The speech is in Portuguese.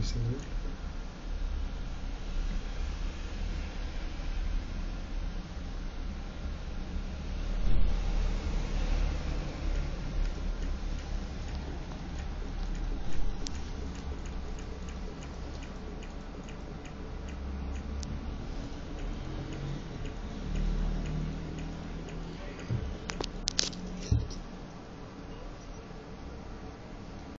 né?